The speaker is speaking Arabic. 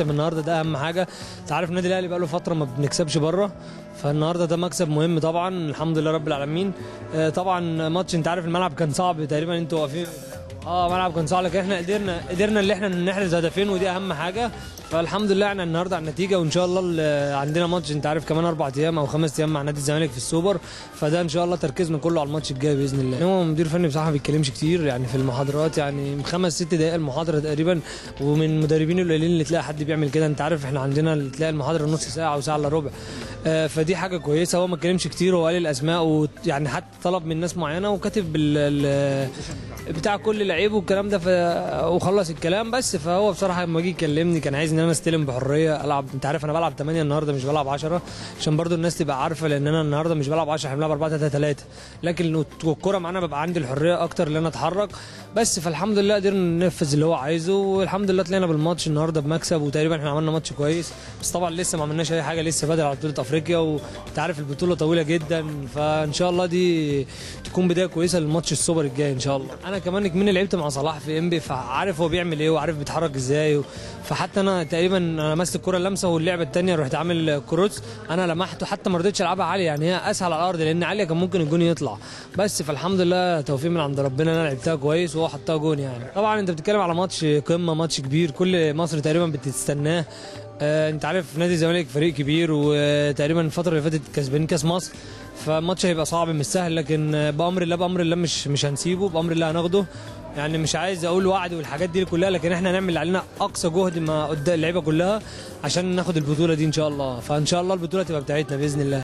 مكسب النهارده ده أهم حاجة. أنت عارف النادي الأهلي بقى له فترة ما بنكسبش بره فالنهارده ده مكسب مهم طبعا الحمد لله رب العالمين. آه، طبعا ماتش أنت عارف الملعب كان صعب تقريبا أنتوا واقفين. آه ملعب كان صعب لكن إحنا قدرنا قدرنا اللي إحنا نحرز هدفين ودي أهم حاجة. فالحمد لله إحنا النهارده على النتيجة وإن شاء الله ال- عندنا ماتش أنت عارف كمان أربع أيام أو خمس أيام مع نادي الزمالك في السوبر. فده إن شاء الله تركيزنا كله على الماتش الجاي بإذن الله. هو مدير فني بصراحة ما بيتكلمش كتير يعني في المحاضرات يعني خمس ست دقائق المحاضرة تقريبا ومن المدربين القليلين اللي تلاقي حد بيعمل كده. أنت عارف إحنا عندنا تلاقي المحاضرة نص ساعة أو ساعة إلا ربع. آه، فدي حاجة كويسة. هو ما اتكلمش كتير هو قال الأسماء ويعني حتى طلب من ناس معينة وكاتب بتاع كل لعيب والكلام ده. وخلص الكلام بس. فهو بصراحة لما جه يكلمني كان عايز أنا أستلم بحرية ألعب أنت عارف أنا بلعب 8 النهارده مش بلعب 10 عشان برضو الناس تبقى عارفة لأن أنا النهارده مش بلعب 10 إحنا بنلعب 4 3 3 لكن الكورة معانا ببقى عندي الحرية أكتر إن أنا أتحرك. بس فالحمد لله قدرنا ننفذ اللي هو عايزه والحمد لله طلعنا بالماتش النهارده بمكسب وتقريبا إحنا عملنا ماتش كويس. بس طبعا لسه ما عملناش أي حاجة لسه بدري على بطولة أفريقيا وأنت عارف البطولة طويلة جدا. فإن شاء الله دي تكون بداية كويسة للماتش السوبر الجاي إن شاء الله. أنا كمان كمان لعبت مع صلاح في إنبي فعارف هو بيعمل إيه وعارف بيتحرك إزاي. فحتى أنا تقريبا أنا ماسك الكرة لمسه واللعبه الثانية رحت عامل كروس أنا لمحته حتى ما رضيتش ألعبها عاليه يعني هي أسهل على الأرض لأن عاليه كان ممكن الجون يطلع. بس فالحمد لله توفيق من عند ربنا أنا لعبتها كويس وهو حطها جون يعني. طبعا أنت بتتكلم على ماتش قمة ماتش كبير كل مصر تقريبا بتستناه. آه، أنت عارف نادي الزمالك فريق كبير وتقريبا الفترة اللي فاتت كسبانين كاس مصر. فالماتش هيبقى صعب مش سهل لكن آه، بأمر الله بأمر الله مش مش هنسيبه بأمر الله هناخده. يعني مش عايز أقول وعد والحاجات دي كلها لكن إحنا هنعمل اللي علينا اقصى جهد ما قدام اللعيبة كلها عشان ناخد البطولة دي إن شاء الله. فإن شاء الله البطولة تبقى بتاعتنا بإذن الله.